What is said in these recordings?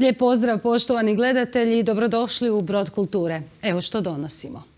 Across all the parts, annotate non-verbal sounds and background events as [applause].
Lijep pozdrav poštovani gledatelji i dobrodošli u Brod kulture. Evo što donosimo.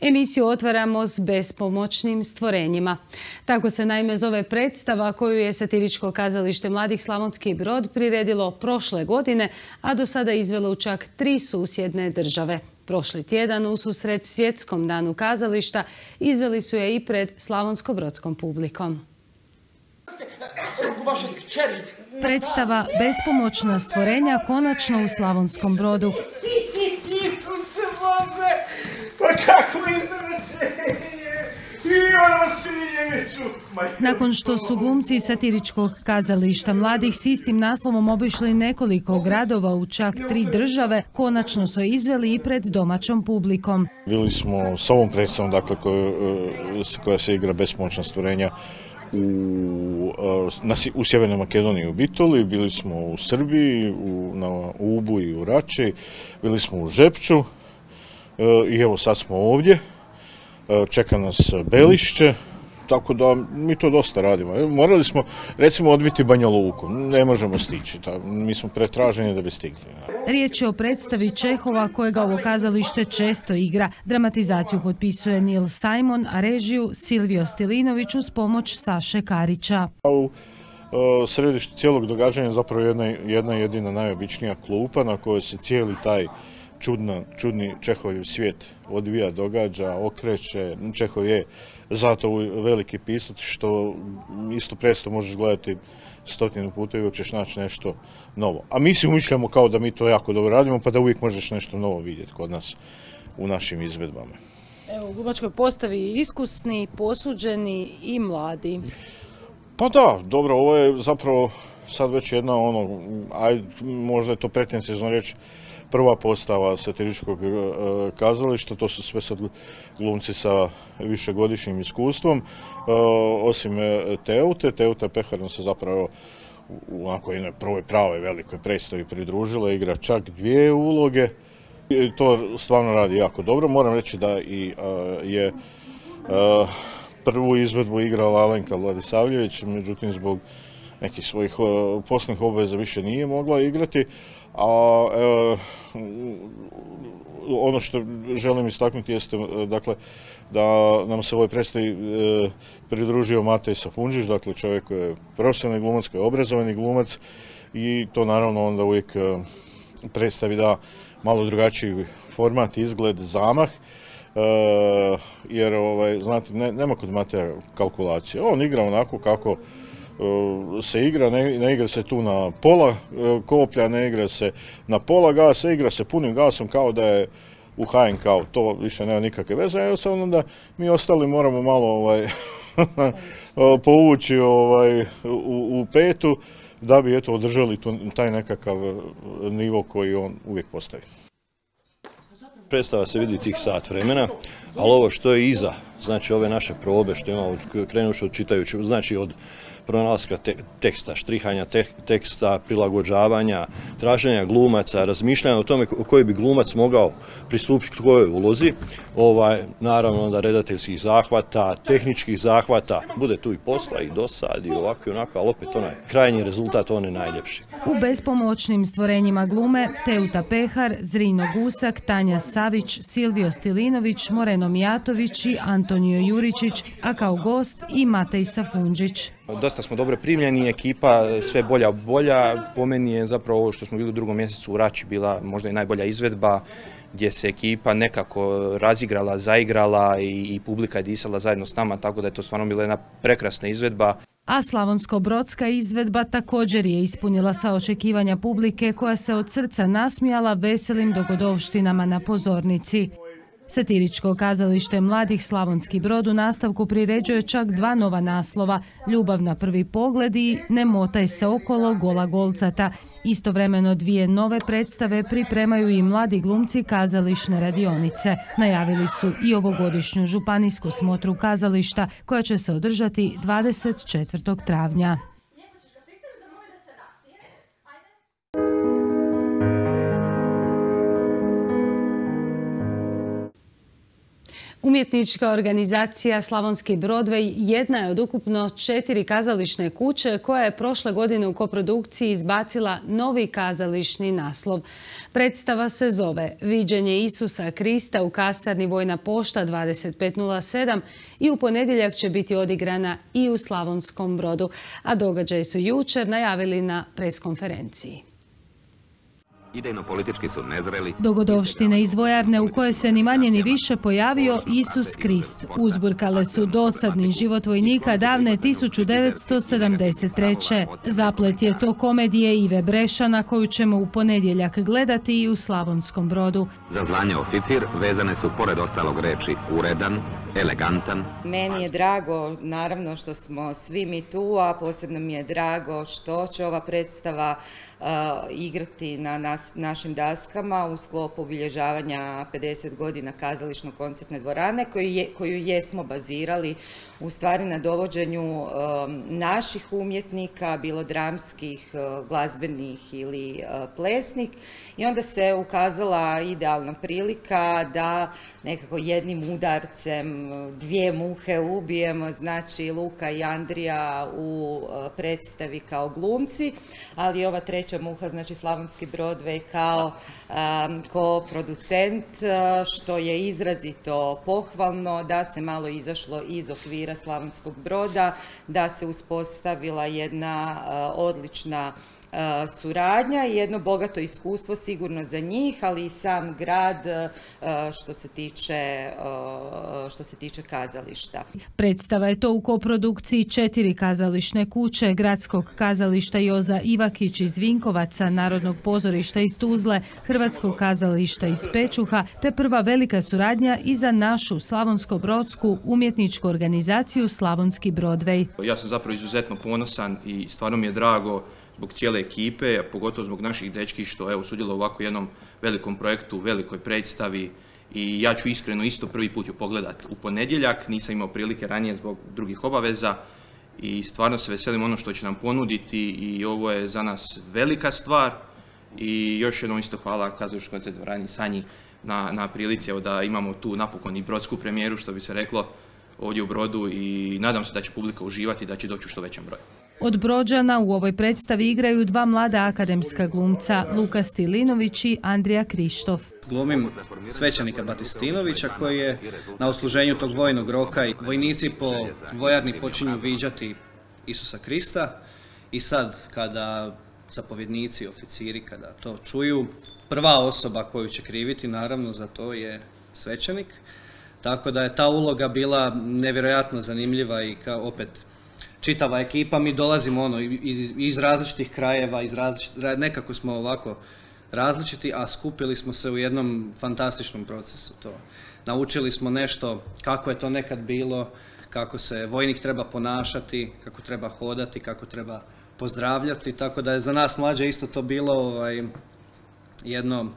Emisiju otvaramo s bespomoćnim stvorenjima. Tako se naime zove predstava koju je satiričko kazalište Mladih Slavonski brod priredilo prošle godine, a do sada izvelo u čak tri susjedne države. Prošli tjedan u susret svjetskom danu kazališta izveli su je i pred slavonsko-brodskom publikom. Predstava Bespomoćna stvorenja konačno u Slavonskom brodu. Kako Nakon što su glumci satiričkog kazališta mladih s istim naslovom obišli nekoliko gradova u čak tri države, konačno su izveli i pred domaćom publikom. Bili smo s ovom predstavom, dakle, koja se igra bespomoćna stvorenja u, e, u Sjevernoj Makedoniji u Bitoli, bili smo u Srbiji, u, na Ubu i u Rači, bili smo u Žepču, i evo sad smo ovdje, e, čeka nas Belišće, tako da mi to dosta radimo. E, morali smo, recimo, odbiti Banja Luku, ne možemo stići, mi smo pretraženi da bi stigli. Riječ je o predstavi Čehova kojega ovo kazalište često igra. Dramatizaciju potpisuje Nil Simon, a režiju Silvio Stilinović uz pomoć Saše Karića. U središtu cijelog događanja zapravo jedna, jedna jedina najobičnija klupa na kojoj se cijeli taj čudna, čudni Čehovljev svijet odvija, događa, okreće. Čehov je zato veliki pisac što isto predstavu možeš gledati stotinu puta i uvijek ćeš naći nešto novo. A mi si umišljamo kao da mi to jako dobro radimo pa da uvijek možeš nešto novo vidjeti kod nas u našim izvedbama. Evo, u Gubačkoj postavi iskusni, posuđeni i mladi. Pa da, dobro, ovo je zapravo sad već jedna ono, aj, možda je to pretencijezno reći, prva postava satiričkog e, kazališta, to su sve sad glumci sa višegodišnjim iskustvom, e, osim e, Teute, Teuta Pehar se zapravo u onako jednoj prvoj pravoj velikoj predstavi pridružila, igra čak dvije uloge. To stvarno radi jako dobro. Moram reći da i je prvu izvedbu igrala Alenka Vladisavljević, međutim zbog nekih svojih poslovnih obveza više nije mogla igrati, a ono što želim istaknuti jeste dakle, da nam se ovoj predstavi e, pridružio Matej Sapunđić, dakle čovjek koji je profesionalni glumac, koji je obrazovani glumac i to naravno onda uvijek e, predstavi da malo drugačiji format, izgled, zamah, e, jer ovaj, znate, nema kod Mateja kalkulacije. On igra onako kako E, se igra, ne, igra se tu na pola e, koplja, ne igra se na pola gasa, igra se punim gasom kao da je u HNK, to više nema nikakve veze, samo da mi ostali moramo malo ovaj, [laughs] povući ovaj, u, petu da bi eto održali taj nekakav nivo koji on uvijek postavi. Predstava se vidi tih sat vremena, ali ovo što je iza, znači ove naše probe što imamo krenuši od čitajući, znači od pronalaska teksta, štrihanja teksta, prilagođavanja, traženja glumaca, razmišljanja o tome koji bi glumac mogao pristupiti kojoj ulozi, ovaj, naravno onda redateljskih zahvata, tehničkih zahvata, bude tu i posla i dosad i ovako i onako, ali opet onaj krajnji rezultat, on je najljepši. U bespomoćnim stvorenjima glume Teuta Pehar, Zrino Gusak, Tanja Savić, Silvio Stilinović, Moreno Mijatović i Antonio Juričić, a kao gost i Matej Safunđić. Dosta smo dobro primljeni, ekipa sve bolja bolja. Po meni je zapravo ovo što smo bili u drugom mjesecu u Rači bila možda i najbolja izvedba gdje se ekipa nekako razigrala, zaigrala i, i publika je disala zajedno s nama, tako da je to stvarno bila jedna prekrasna izvedba. A Slavonsko-Brodska izvedba također je ispunila sva očekivanja publike koja se od srca nasmijala veselim dogodovštinama na pozornici. Satiričko kazalište Mladih Slavonski brod u nastavku priređuje čak dva nova naslova, Ljubav na prvi pogled i Ne motaj se okolo gola golcata. Istovremeno dvije nove predstave pripremaju i mladi glumci kazališne radionice. Najavili su i ovogodišnju županijsku smotru kazališta koja će se održati 24. travnja. Umjetnička organizacija Slavonski Broadway jedna je od ukupno četiri kazališne kuće koja je prošle godine u koprodukciji izbacila novi kazališni naslov. Predstava se zove Viđenje Isusa Krista u kasarni Vojna pošta 2507 i u ponedjeljak će biti odigrana i u Slavonskom Brodu, a događaj su jučer najavili na preskonferenciji. Idejno-politički su nezreli. Dogodovštine iz vojarne u kojoj se ni manje ni više pojavio Isus Krist. Uzburkale su dosadni život vojnika davne 1973. Zaplet je to komedije Ive Brešana koju ćemo u ponedjeljak gledati i u Slavonskom brodu. Za zvanje oficir vezane su pored ostalog reči uredan, elegantan. Meni je drago naravno što smo svi mi tu, a posebno mi je drago što će ova predstava igrati na našim daskama u sklopu obilježavanja 50 godina kazališno koncertne dvorane koju, jesmo bazirali u stvari na dovođenju naših umjetnika, bilo dramskih, glazbenih ili plesnih i onda se ukazala idealna prilika da nekako jednim udarcem dvije muhe ubijemo, znači Luka i Andrija u predstavi kao glumci, ali ova treća muha, znači Slavonski Broadway kao ko-producent, što je izrazito pohvalno da se malo izašlo iz okvira Slavonskog Broda, da se uspostavila jedna odlična suradnja i jedno bogato iskustvo sigurno za njih, ali i sam grad što se tiče, što se tiče kazališta. Predstava je to u koprodukciji četiri kazališne kuće, Gradskog kazališta Joza Ivakić iz Vinkovaca, Narodnog pozorišta iz Tuzle, Hrvatskog kazališta iz Pečuha, te prva velika suradnja i za našu Slavonsko-Brodsku umjetničku organizaciju Slavonski Broadway. Ja sam zapravo izuzetno ponosan i stvarno mi je drago zbog cijele ekipe, a pogotovo zbog naših dečki što evo sudjelo u ovako jednom velikom projektu, velikoj predstavi i ja ću iskreno isto prvi put ju pogledat u ponedjeljak, nisam imao prilike ranije zbog drugih obaveza i stvarno se veselim ono što će nam ponuditi i ovo je za nas velika stvar i još jednom isto hvala kazališkoj dvorani Sanji na, na prilici da imamo tu napokon i brodsku premijeru što bi se reklo ovdje u Brodu i nadam se da će publika uživati i da će doći u što većem broju. Od Brođana u ovoj predstavi igraju dva mlada akademska glumca, Luka Stilinović i Andrija Krištof. Glumim svećenika Batistinovića koji je na usluženju tog vojnog roka i vojnici po vojarni počinju viđati Isusa Krista i sad kada zapovjednici, oficiri kada to čuju, prva osoba koju će kriviti naravno za to je svećenik. Tako da je ta uloga bila nevjerojatno zanimljiva i kao opet čitava ekipa, mi dolazimo ono iz, iz različitih krajeva, iz nekako smo ovako različiti, a skupili smo se u jednom fantastičnom procesu. To. Naučili smo nešto kako je to nekad bilo, kako se vojnik treba ponašati, kako treba hodati, kako treba pozdravljati, tako da je za nas mlađe isto to bilo ovaj, jedno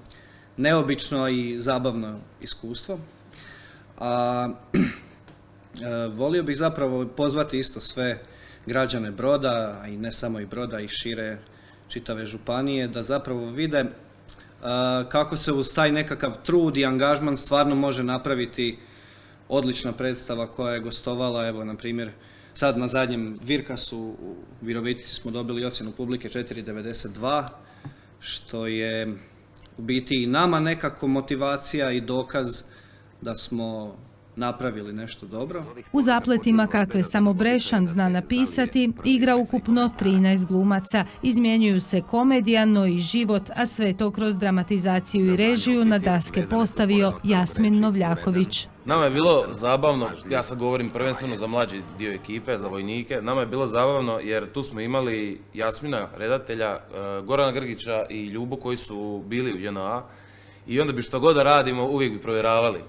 neobično i zabavno iskustvo. A, volio bih zapravo pozvati isto sve građane Broda, a i ne samo i Broda i šire čitave županije, da zapravo vide kako se uz taj nekakav trud i angažman stvarno može napraviti odlična predstava koja je gostovala, evo na primjer sad na zadnjem Virkasu u Virovitici smo dobili ocjenu publike 4.92 što je u biti i nama nekako motivacija i dokaz da smo napravili nešto dobro. U zapletima kakve samo Brešan zna napisati, igra ukupno 13 glumaca. Izmjenjuju se komedijano i život, a sve to kroz dramatizaciju i režiju na daske postavio Jasmin Novljaković. Nama je bilo zabavno, ja sad govorim prvenstveno za mlađi dio ekipe, za vojnike, nama je bilo zabavno jer tu smo imali Jasmina, redatelja, e, Gorana Grgića i Ljubu koji su bili u JNA i onda bi što god da radimo uvijek bi provjeravali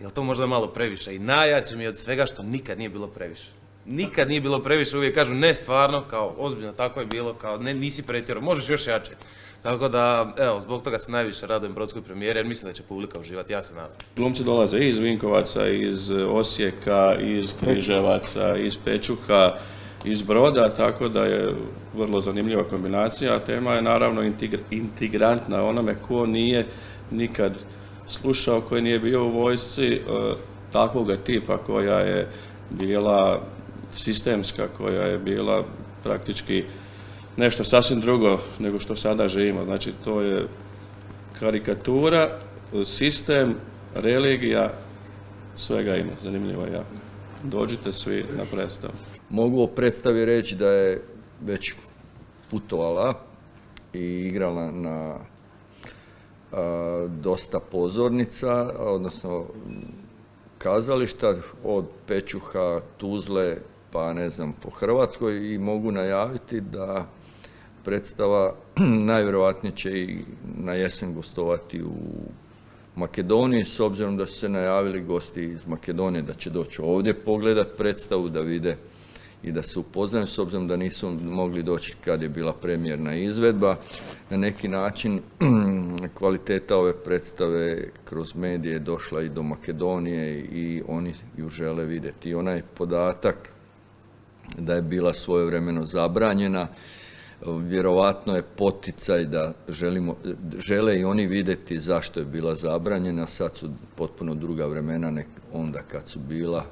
Jel to možda malo previše? I najjače mi je od svega što nikad nije bilo previše. nikad nije bilo previše, uvijek kažu ne stvarno, kao ozbiljno, tako je bilo, kao ne, nisi pretjerao, možeš još jače. Tako da, evo, zbog toga se najviše radujem brodskoj premijeri, jer mislim da će publika uživati, ja se nadam. Glumci dolaze iz Vinkovaca, iz Osijeka, iz Križevaca, iz Pečuha, iz Broda, tako da je vrlo zanimljiva kombinacija. Tema je naravno integrantna onome ko nije nikad slušao, koji nije bio u vojsci, e, takvoga tipa koja je bila sistemska, koja je bila praktički nešto sasvim drugo nego što sada živimo. Znači to je karikatura, sistem, religija, svega ima, zanimljivo je jako. Dođite svi na predstavu. Mogu o predstavi reći da je već putovala i igrala na dosta pozornica, odnosno kazališta od Pečuha, Tuzle, pa ne znam, po Hrvatskoj i mogu najaviti da predstava [clears throat] najvjerojatnije će i na jesen gostovati u Makedoniji, s obzirom da su se najavili gosti iz Makedonije da će doći ovdje pogledat predstavu, da vide i da se upoznaju, s obzirom da nisu mogli doći kad je bila premjerna izvedba. Na neki način [clears throat] kvaliteta ove predstave kroz medije došla i do Makedonije i oni ju žele vidjeti. I onaj podatak da je bila svojevremeno zabranjena, vjerovatno je poticaj da želimo, žele i oni vidjeti zašto je bila zabranjena, sad su potpuno druga vremena nek onda kad su bila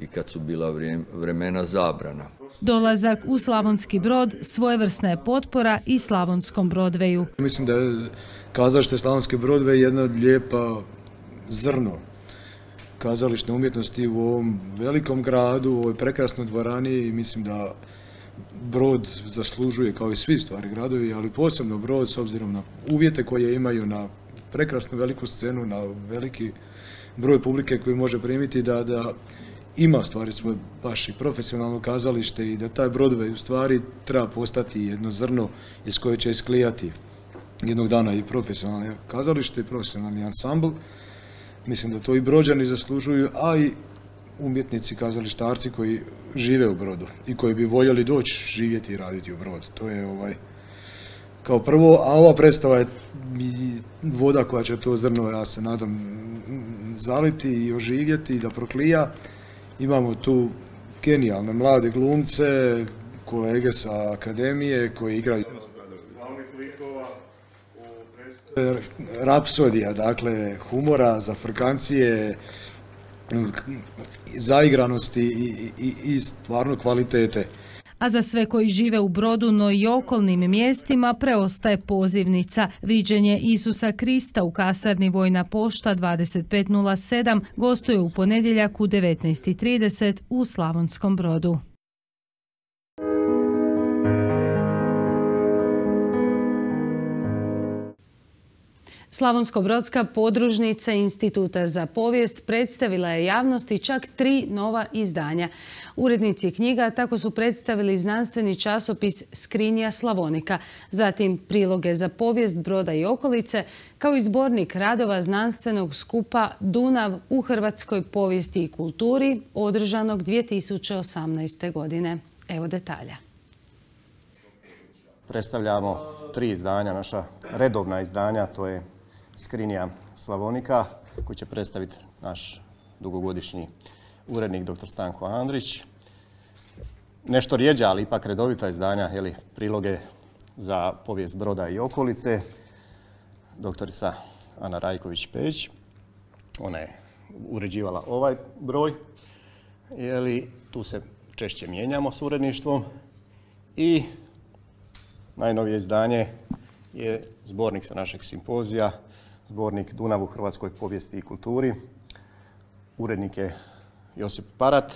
i kad su bila vremena zabrana. Dolazak u Slavonski brod svojevrsna je potpora i Slavonskom Brodveju. Mislim da je kazalište Slavonski Brodvej jedna lijepa zrno kazališne umjetnosti u ovom velikom gradu, u ovoj prekrasnoj dvorani i mislim da Brod zaslužuje kao i svi stvari gradovi, ali posebno Brod s obzirom na uvjete koje imaju na prekrasnu veliku scenu, na veliki broj publike koji može primiti da, da ima stvari svoje baš i profesionalno kazalište i da taj Broadway u stvari treba postati jedno zrno iz koje će isklijati jednog dana i profesionalno kazalište i profesionalni ansambl. Mislim da to i brođani zaslužuju, a i umjetnici, kazalištarci koji žive u Brodu i koji bi voljeli doći živjeti i raditi u Brodu. To je ovaj kao prvo, a ova predstava je voda koja će to zrno, ja se nadam, zaliti i oživjeti i da proklija. Imamo tu genijalne mlade glumce, kolege sa akademije koji igraju rapsodija, dakle humora, za frkancije, zaigranosti i, i, i stvarno kvalitete. A za sve koji žive u Brodu, no i okolnim mjestima preostaje pozivnica. Viđenje Isusa Krista u kasarni Vojna pošta 2507 gostuje u ponedjeljak u 19.30 u Slavonskom Brodu. Slavonsko-brodska podružnica Instituta za povijest predstavila je javnosti čak tri nova izdanja. Urednici knjiga tako su predstavili znanstveni časopis Skrinja Slavonika, zatim priloge za povijest broda i okolice, kao i zbornik radova znanstvenog skupa Dunav u Hrvatskoj povijesti i kulturi, održanog 2018. godine. Evo detalja. Predstavljamo tri izdanja, naša redovna izdanja, to je Skrinija Slavonika koji će predstaviti naš dugogodišnji urednik dr. Stanko Andrić. Nešto rijeđa, ali ipak redovita izdanja, jeli, priloge za povijest broda i okolice. Doktorica Ana Rajković-Peć. Ona je uređivala ovaj broj. Jeli, tu se češće mijenjamo s uredništvom. I najnovije izdanje je zbornik sa našeg simpozija zbornik Dunav u Hrvatskoj povijesti i kulturi. Urednik je Josip Parat,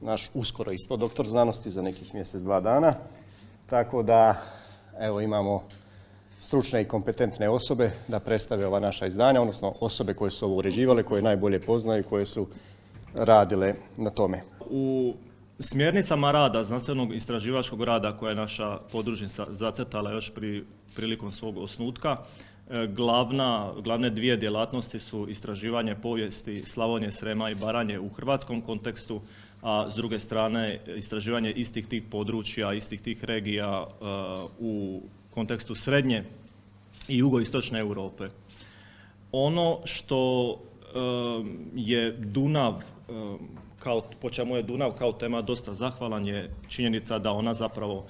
naš uskoro isto doktor znanosti za nekih mjesec, dva dana. Tako da, evo, imamo stručne i kompetentne osobe da predstave ova naša izdanja, odnosno osobe koje su ovo uređivale, koje najbolje poznaju, koje su radile na tome. U smjernicama rada, znanstvenog istraživačkog rada koje je naša podružnica zacrtala još pri, prilikom svog osnutka, Glavna, glavne dvije djelatnosti su istraživanje povijesti Slavonije, Srema i Baranje u hrvatskom kontekstu, a s druge strane istraživanje istih tih područja, istih tih regija u kontekstu srednje i jugoistočne Europe. Ono što je Dunav, kao, po čemu je Dunav kao tema dosta zahvalan je činjenica da ona zapravo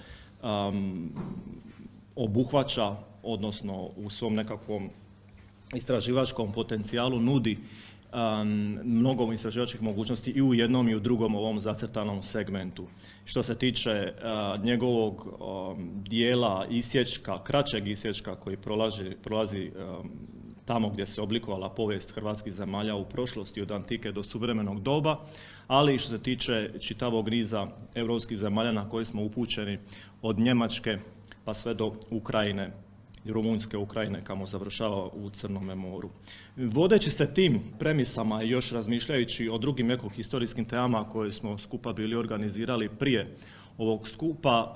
obuhvaća, odnosno u svom nekakvom istraživačkom potencijalu nudi mnogo istraživačkih mogućnosti i u jednom i u drugom ovom zacrtanom segmentu. Što se tiče njegovog dijela isječka, kraćeg isječka koji prolazi, prolazi tamo gdje se oblikovala povijest hrvatskih zemalja u prošlosti od antike do suvremenog doba, ali što se tiče čitavog niza europskih zemalja na koje smo upućeni od Njemačke pa sve do Ukrajine Rumunjske Ukrajine kamo završava u Crnome moru. Vodeći se tim premisama i još razmišljajući o drugim ekohistorijskim temama koje smo skupa bili organizirali prije ovog skupa,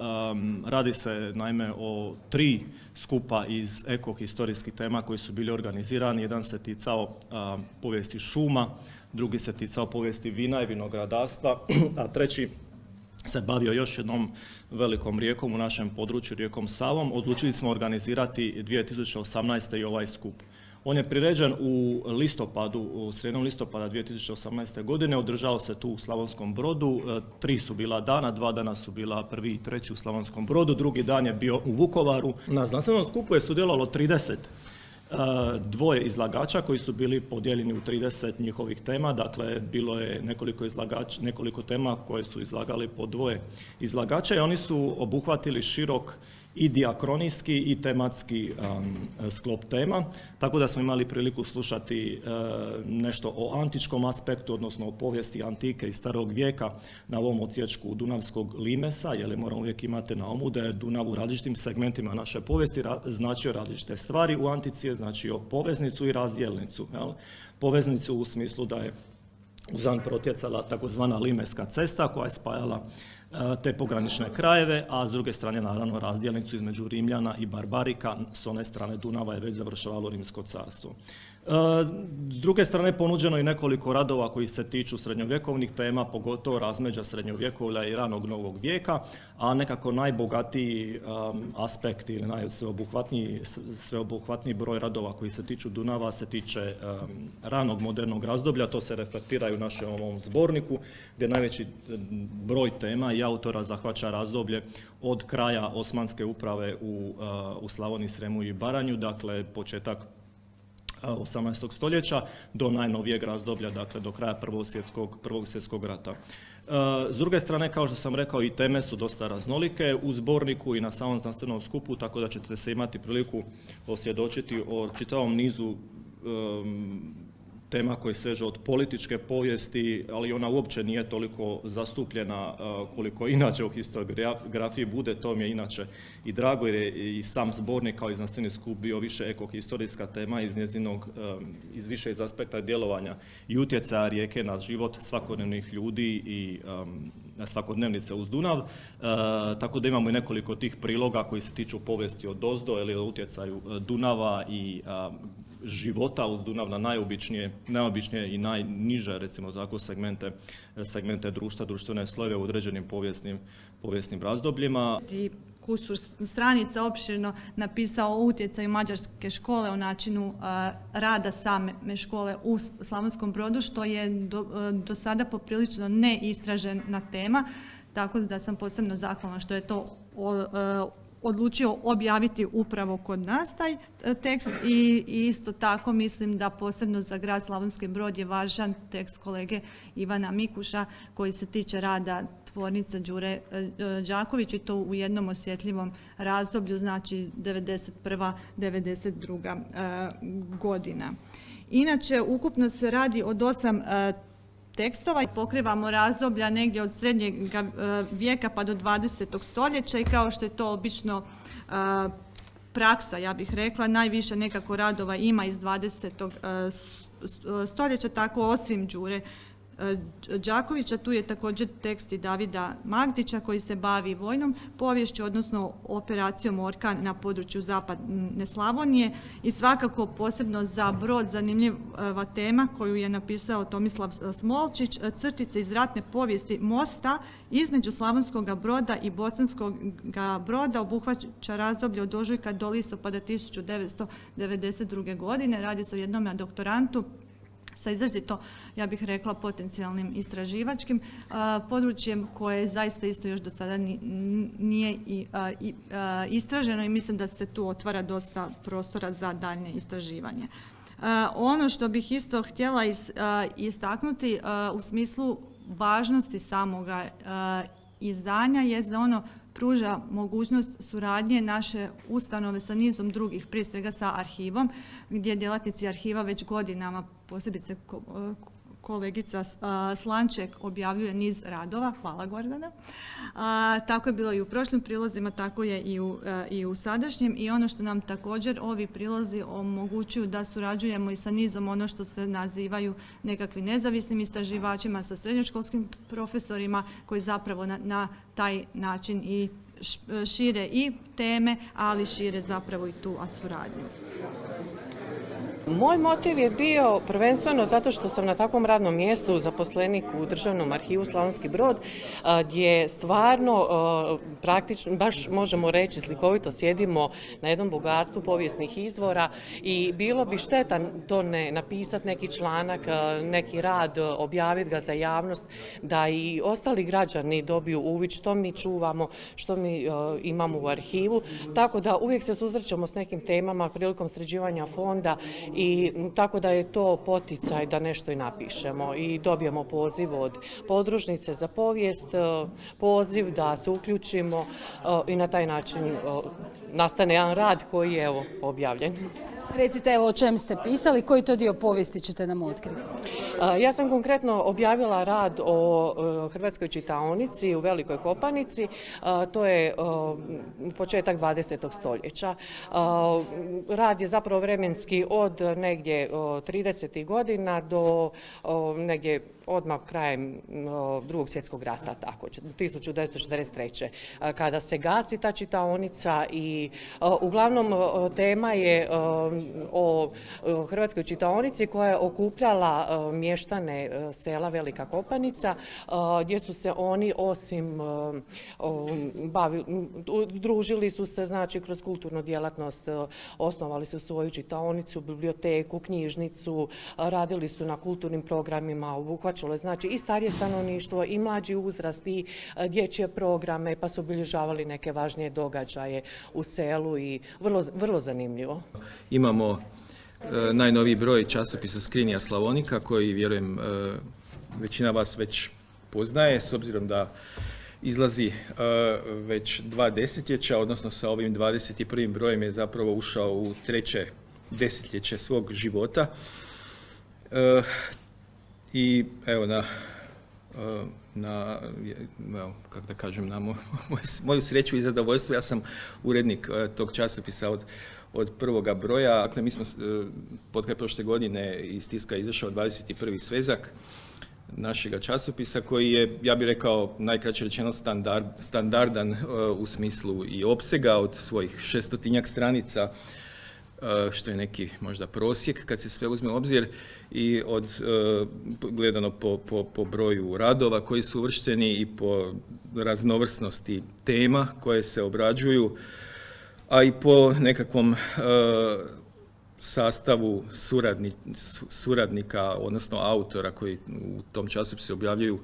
radi se naime o tri skupa iz ekohistorijskih tema koji su bili organizirani. Jedan se ticao povijesti šuma, drugi se ticao povijesti vina i vinogradarstva, [clears throat] a treći se bavio još jednom velikom rijekom u našem području, rijekom Savom. Odlučili smo organizirati 2018. i ovaj skup. On je priređen u listopadu, u sredinom listopada 2018. godine, održao se tu u Slavonskom brodu, e, tri su bila dana, dva dana su bila prvi i treći u Slavonskom brodu, drugi dan je bio u Vukovaru. Na znanstvenom skupu je sudjelovalo 30 dvoje izlagača koji su bili podijeljeni u 30 njihovih tema, dakle bilo je nekoliko, izlagač, nekoliko tema koje su izlagali po dvoje izlagača i oni su obuhvatili širok i diakronijski i tematski um, sklop tema, tako da smo imali priliku slušati uh, nešto o antičkom aspektu, odnosno o povijesti antike i starog vijeka na ovom odsječku Dunavskog limesa, jer moramo uvijek imati na umu da je Dunav u različitim segmentima naše povijesti značio različite stvari. U antici je značio poveznicu i razdjelnicu. Jel? Poveznicu u smislu da je Uzan protjecala takozvana limeska cesta koja je spajala te pogranične krajeve, a s druge strane naravno razdjelnicu između Rimljana i Barbarika, s one strane Dunava je već završavalo Rimsko carstvo. S druge strane ponuđeno je nekoliko radova koji se tiču srednjovjekovnih tema, pogotovo razmeđa srednjovjekovlja i ranog novog vijeka, a nekako najbogatiji aspekt ili najsveobuhvatniji sveobuhvatniji broj radova koji se tiču Dunava se tiče ranog modernog razdoblja, to se reflektira i u našem ovom zborniku, gdje najveći broj tema i autora zahvaća razdoblje od kraja Osmanske uprave u, u Slavoniji, Sremu i Baranju, dakle početak 18. stoljeća do najnovijeg razdoblja, dakle do kraja Prvog svjetskog, prvog svjetskog rata. S druge strane, kao što sam rekao, i teme su dosta raznolike u zborniku i na samom znanstvenom skupu, tako da ćete se imati priliku osvjedočiti o čitavom nizu tema koje seže od političke povijesti, ali ona uopće nije toliko zastupljena koliko [laughs] inače u historiografiji bude, to mi je inače i drago jer je i sam zbornik kao i znanstveni skup bio više ekohistorijska tema iz njezinog, iz više iz aspekta djelovanja i utjecaja rijeke na život svakodnevnih ljudi i svakodnevnice uz Dunav, tako da imamo i nekoliko tih priloga koji se tiču povijesti od Dozdo ili utjecaju Dunava i života uz Dunav na najobičnije, najobičnije i najniže, recimo tako, segmente, segmente društva, društvene slojeve u određenim povijesnim, povijesnim razdobljima. Kusur stranica opširno napisao o utjecaju mađarske škole o načinu rada same škole u Slavonskom brodu, što je do, do sada poprilično neistražena tema, tako da sam posebno zahvalna što je to odlučio objaviti upravo kod nas taj e, tekst i isto tako mislim da posebno za grad Slavonski Brod je važan tekst kolege Ivana Mikuša koji se tiče rada tvornica Đure e, e, Đaković i to u jednom osjetljivom razdoblju, znači 91. 92. godina. Inače, ukupno se radi od osam tekstova i pokrivamo razdoblja negdje od srednjeg e, vijeka pa do 20. stoljeća i kao što je to obično e, praksa, ja bih rekla, najviše nekako radova ima iz 20. E, stoljeća, tako osim Đure Đakovića, tu je također tekst i Davida Magdića koji se bavi vojnom povješću, odnosno operacijom Orkan na području zapadne Slavonije i svakako posebno za brod zanimljiva tema koju je napisao Tomislav Smolčić, crtice iz ratne povijesti mosta između Slavonskog broda i Bosanskog broda obuhvaća razdoblje od ožujka do listopada 1992. godine. Radi se o jednom doktorantu sa izrazito, ja bih rekla, potencijalnim istraživačkim područjem koje zaista isto još do sada nije istraženo i mislim da se tu otvara dosta prostora za daljnje istraživanje. Ono što bih isto htjela istaknuti u smislu važnosti samoga izdanja je da ono pruža mogućnost suradnje naše ustanove sa nizom drugih, prije svega sa arhivom, gdje djelatnici arhiva već godinama, posebice kolegica Slanček objavljuje niz radova, hvala Gordana. tako je bilo i u prošlim prilozima, tako je i u, i u sadašnjem i ono što nam također ovi prilozi omogućuju da surađujemo i sa nizom ono što se nazivaju nekakvi nezavisnim istraživačima, sa srednjoškolskim profesorima koji zapravo na, na taj način i šire i teme, ali šire zapravo i tu suradnju. Moj motiv je bio prvenstveno zato što sam na takvom radnom mjestu zaposlenik u Državnom arhivu Slavonski Brod, gdje stvarno praktično, baš možemo reći slikovito sjedimo na jednom bogatstvu povijesnih izvora i bilo bi štetan to ne napisati neki članak, neki rad, objaviti ga za javnost, da i ostali građani dobiju uvid što mi čuvamo, što mi imamo u arhivu. Tako da uvijek se susrećemo s nekim temama prilikom sređivanja fonda i tako da je to poticaj da nešto i napišemo i dobijemo poziv od podružnice za povijest, e, poziv da se uključimo e, i na taj način e, nastane jedan rad koji je evo objavljen. Recite evo o čem ste pisali, koji to dio povijesti ćete nam otkriti? Ja sam konkretno objavila rad o Hrvatskoj čitaonici u Velikoj Kopanici. To je početak 20. stoljeća. Rad je zapravo vremenski od negdje 30. godina do negdje odmah krajem drugog svjetskog rata, tako, 1943. kada se gasi ta čitaonica i uglavnom tema je o Hrvatskoj čitaonici koja je okupljala mještane sela Velika Kopanica gdje su se oni osim bavi, družili su se znači kroz kulturnu djelatnost, osnovali su svoju čitaonicu, biblioteku, knjižnicu, radili su na kulturnim programima, obuhvaćalo znači i starije stanovništvo i mlađi uzrast i dječje programe pa su obilježavali neke važnije događaje u selu i vrlo, vrlo zanimljivo. Imamo najnoviji broj časopisa Skrinija Slavonika koji vjerujem većina vas već poznaje s obzirom da izlazi već dva desetljeća, odnosno sa ovim 21. brojem je zapravo ušao u treće desetljeće svog života. I evo na, na kako da kažem, na [laughs] moju sreću i zadovoljstvo, ja sam urednik tog časopisa od od prvoga broja. Dakle, mi smo pod prošle godine iz tiska izašao 21. svezak našega časopisa koji je, ja bih rekao, najkraće rečeno standard, standardan u smislu i opsega od svojih šestotinjak stranica što je neki možda prosjek kad se sve uzme u obzir i od gledano po, po, po broju radova koji su uvršteni i po raznovrsnosti tema koje se obrađuju a i po nekakvom sastavu suradnika, odnosno autora koji u tom časopisu objavljuju,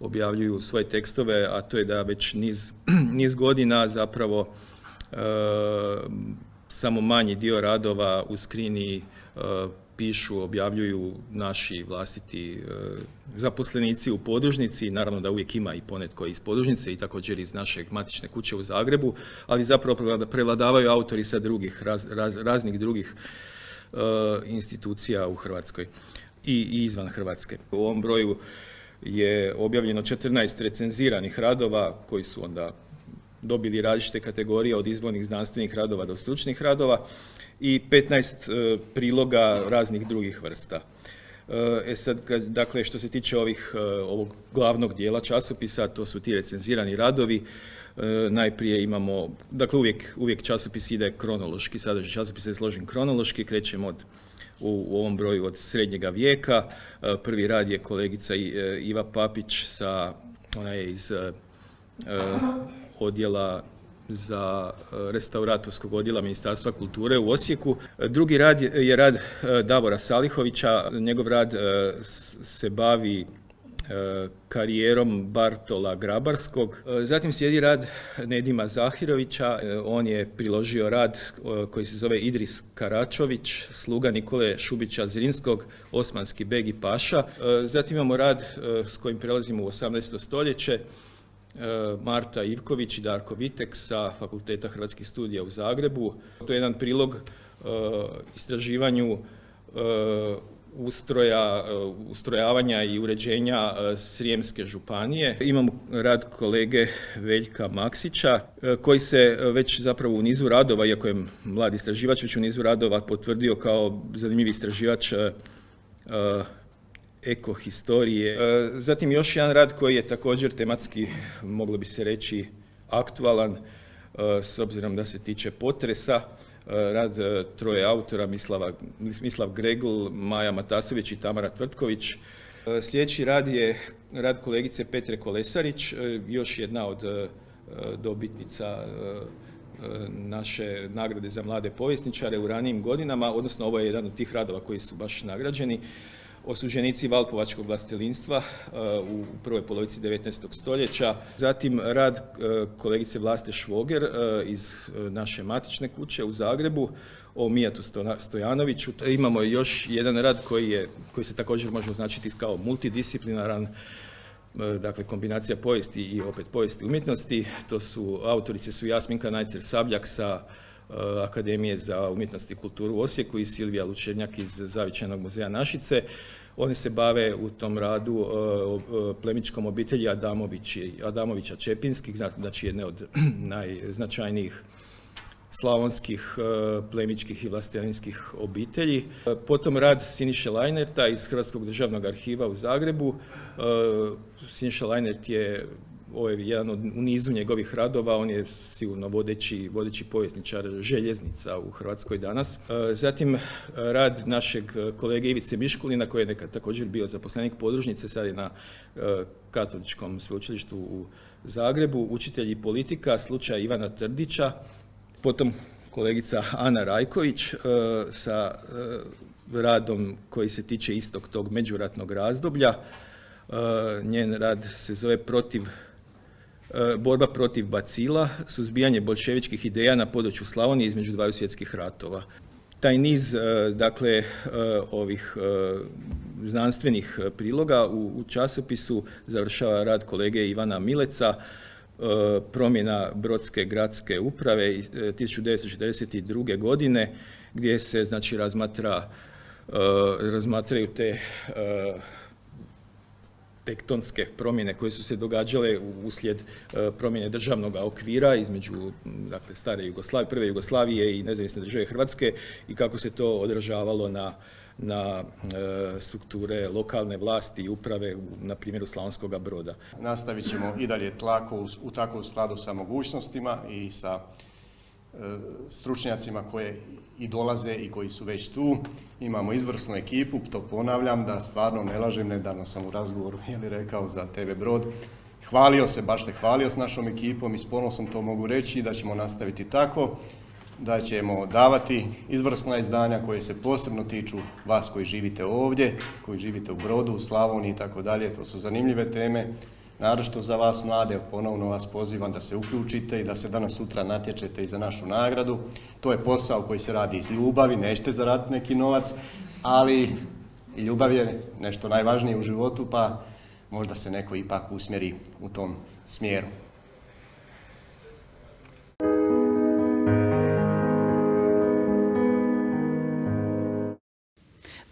objavljuju svoje tekstove, a to je da već niz, [clears throat] niz godina zapravo samo manji dio radova u skrini pišu, objavljuju naši vlastiti zaposlenici u podružnici, naravno da uvijek ima i ponetko iz podružnice i također iz našeg matične kuće u Zagrebu, ali zapravo prevladavaju autori sa drugih, raznih drugih institucija u Hrvatskoj i, i izvan Hrvatske. U ovom broju je objavljeno 14 recenziranih radova koji su onda dobili različite kategorije od izvornih znanstvenih radova do stručnih radova i 15 priloga raznih drugih vrsta. E sad, dakle, što se tiče ovih, ovog glavnog dijela časopisa, to su ti recenzirani radovi, najprije imamo, dakle uvijek, uvijek časopis ide kronološki, sadržaj časopisa je složen kronološki, krećemo od u, ovom broju od srednjega vijeka. Prvi rad je kolegica Iva Papić sa, ona je iz odjela za e, restauratorskog odjela Ministarstva kulture u Osijeku. Drugi rad je rad e, Davora Salihovića. Njegov rad e, se bavi karijerom Bartola Grabarskog. Zatim slijedi rad Nedima Zahirovića. On je priložio rad koji se zove Idris Karačović, sluga Nikole Šubića Zrinskog, Osmanski beg i paša. Zatim imamo rad s kojim prelazimo u 18. stoljeće. E, Marta Ivković i Darko Vitek sa Fakulteta Hrvatskih studija u Zagrebu. To je jedan prilog e, istraživanju e, ustroja, ustrojavanja i uređenja Srijemske županije. Imamo rad kolege Veljka Maksića koji se već zapravo u nizu radova, iako je mladi istraživač, već u nizu radova potvrdio kao zanimljivi istraživač ekohistorije. E, zatim još jedan rad koji je također tematski, moglo bi se reći, aktualan, e, s obzirom da se tiče potresa, e, rad troje autora, Mislav Gregl, Maja Matasović i Tamara Tvrtković. Sljedeći rad je rad kolegice Petre Kolesarić, još jedna od dobitnica naše nagrade za mlade povjesničare u ranijim godinama, odnosno ovo je jedan od tih radova koji su baš nagrađeni osuđenici Valpovačkog vlastelinstva uh, u prvoj polovici 19. stoljeća. Zatim rad uh, kolegice Vlaste Švoger uh, iz naše matične kuće u Zagrebu o Mijatu Stojanoviću. Imamo još jedan rad koji, je, koji se također može označiti kao multidisciplinaran, dakle kombinacija povijesti i opet povijesti umjetnosti. To su, autorice su Jasminka Najcer Sabljak sa Akademije za umjetnost i kulturu u Osijeku i Silvija Lučenjak iz Zavičanog muzeja Našice. Oni se bave u tom radu e, e, plemičkom obitelji Adamovića Čepinskih, znači jedne od [clears throat] najznačajnijih slavonskih e, plemičkih i vlastelinskih obitelji. Potom rad Siniše Lajnerta iz Hrvatskog državnog arhiva u Zagrebu. Siniša Lajnert je ovo je jedan od, u nizu njegovih radova, on je sigurno vodeći, vodeći povjesničar željeznica u Hrvatskoj danas. E, zatim rad našeg kolege Ivice Miškulina koji je nekad također bio zaposlenik podružnice, sad je na e, katoličkom sveučilištu u Zagrebu, učitelji politika, slučaj Ivana Trdića, potom kolegica Ana Rajković e, sa radom koji se tiče istog tog međuratnog razdoblja. Njen rad se zove Protiv E, borba protiv bacila, suzbijanje bolševičkih ideja na području Slavonije između dvaju svjetskih ratova. Taj niz e, dakle, e, ovih znanstvenih priloga u časopisu završava rad kolege Ivana Mileca, promjena Brodske gradske uprave 1942. godine gdje se znači razmatra razmatraju te tektonske promjene koje su se događale uslijed e, promjene državnog okvira između dakle, stare Jugoslavije, prve Jugoslavije i nezavisne države Hrvatske i kako se to odražavalo na na e, strukture lokalne vlasti i uprave na primjeru Slavonskog broda. Nastavit ćemo i dalje tlako u takvom skladu sa mogućnostima i sa stručnjacima koje i dolaze i koji su već tu. Imamo izvrsnu ekipu, to ponavljam da stvarno ne lažem, nedavno sam u razgovoru li rekao za TV Brod. Hvalio se, baš se hvalio s našom ekipom i s ponosom to mogu reći da ćemo nastaviti tako, da ćemo davati izvrsna izdanja koje se posebno tiču vas koji živite ovdje, koji živite u Brodu, u Slavoniji i tako dalje. To su zanimljive teme naročito za vas mlade, ponovno vas pozivam da se uključite i da se danas sutra natječete i za našu nagradu. To je posao koji se radi iz ljubavi, nećete zaraditi neki novac, ali ljubav je nešto najvažnije u životu, pa možda se neko ipak usmjeri u tom smjeru.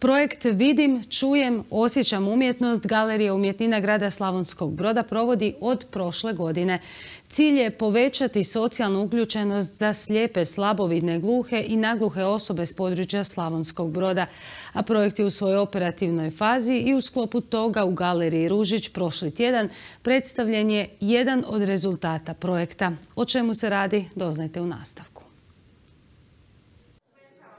Projekt Vidim, čujem, osjećam umjetnost Galerije umjetnina grada Slavonskog broda provodi od prošle godine. Cilj je povećati socijalnu uključenost za slijepe, slabovidne, gluhe i nagluhe osobe s područja Slavonskog broda. A projekt je u svojoj operativnoj fazi i u sklopu toga u Galeriji Ružić prošli tjedan predstavljen je jedan od rezultata projekta. O čemu se radi, doznajte u nastavku.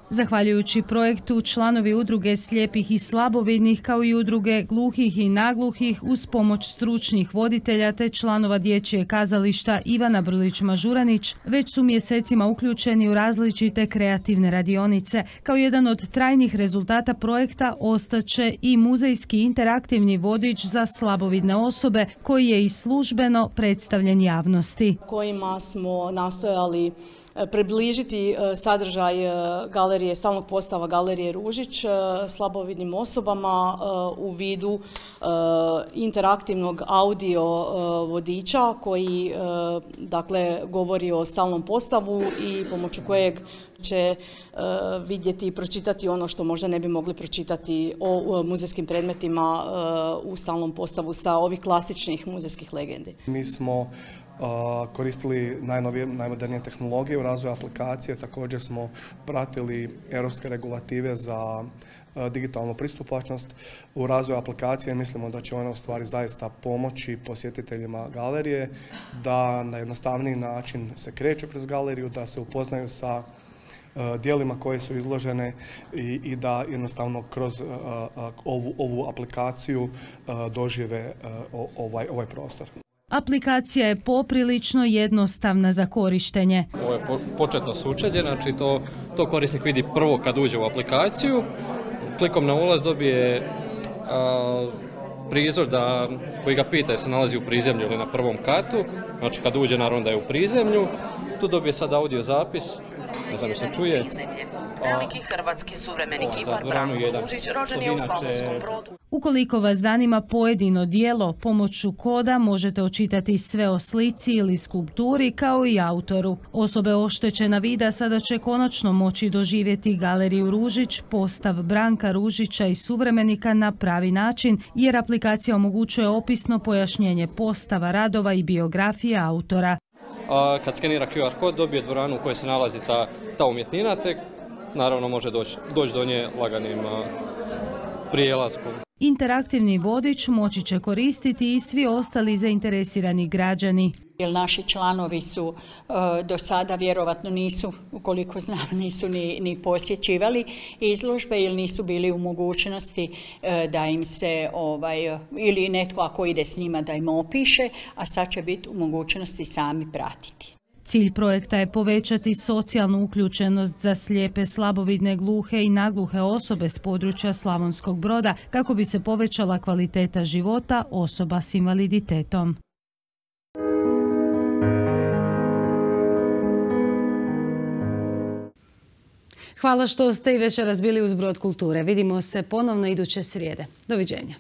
Zahvaljujući projektu, članovi udruge slijepih i slabovidnih kao i udruge gluhih i nagluhih uz pomoć stručnih voditelja te članova dječje kazališta Ivana Brlić-Mažuranić već su mjesecima uključeni u različite kreativne radionice. Kao jedan od trajnih rezultata projekta ostaće i muzejski interaktivni vodič za slabovidne osobe koji je i službeno predstavljen javnosti. Kojima smo nastojali približiti e, sadržaj e, galerije, stalnog postava galerije Ružić e, slabovidnim osobama u vidu interaktivnog audio vodiča koji dakle govori o stalnom postavu i pomoću kojeg će vidjeti i pročitati ono što možda ne bi mogli pročitati o muzejskim predmetima u stalnom postavu sa ovih klasičnih muzejskih legendi. Mi smo koristili najnovije, najmodernije tehnologije u razvoju aplikacije. Također smo pratili europske regulative za digitalnu pristupačnost u razvoju aplikacije. Mislimo da će ona u stvari zaista pomoći posjetiteljima galerije da na jednostavniji način se kreću kroz galeriju, da se upoznaju sa dijelima koje su izložene i, da jednostavno kroz ovu, aplikaciju dožive ovaj, ovaj prostor. Aplikacija je poprilično jednostavna za korištenje. Ovo je početno sučelje, znači to, to korisnik vidi prvo kad uđe u aplikaciju. Klikom na ulaz dobije prizor da, koji ga pita se nalazi u prizemlju ili na prvom katu. Znači kad uđe naravno da je u prizemlju. Tu dobije sad audio zapis, ne znam se čuje. Veliki hrvatski suvremeni kipar Branko Lužić rođen je u Slavonskom brodu. Ukoliko vas zanima pojedino dijelo, pomoću koda možete očitati sve o slici ili skulpturi kao i autoru. Osobe oštećena vida sada će konačno moći doživjeti galeriju Ružić, postav Branka Ružića i suvremenika na pravi način, jer aplikacija omogućuje opisno pojašnjenje postava, radova i biografije autora. A kad skenira QR kod dobije dvoranu u kojoj se nalazi ta, ta umjetnina, te naravno može doći, doći do nje laganim prijelaskom. Interaktivni vodič moći će koristiti i svi ostali zainteresirani građani. Jer naši članovi su e, do sada vjerovatno nisu, ukoliko znam, [laughs] nisu ni, ni posjećivali izložbe ili nisu bili u mogućnosti e, da im se, ovaj, ili netko ako ide s njima da im opiše, a sad će biti u mogućnosti sami pratiti. Cilj projekta je povećati socijalnu uključenost za slijepe, slabovidne, gluhe i nagluhe osobe s područja Slavonskog broda kako bi se povećala kvaliteta života osoba s invaliditetom. Hvala što ste i večeras bili uz Brod kulture. Vidimo se ponovno iduće srijede. Doviđenja.